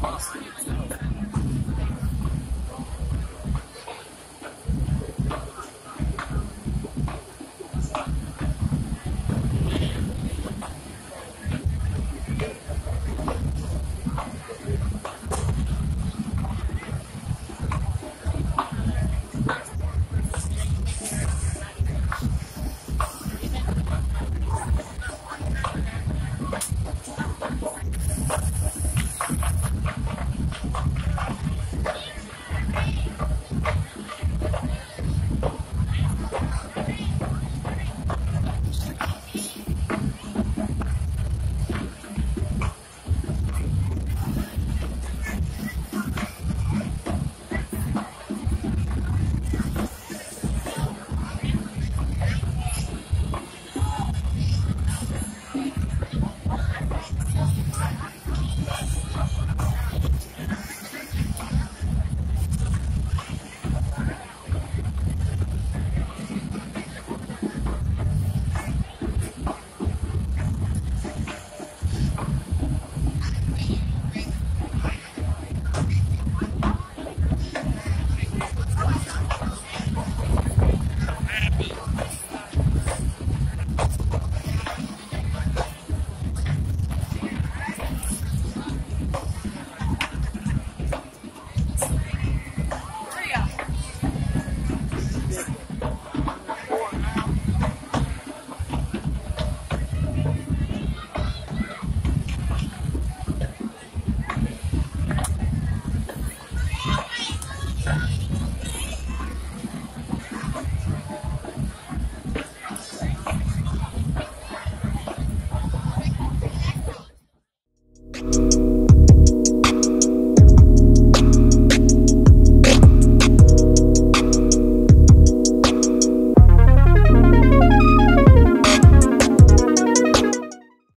Boston. you.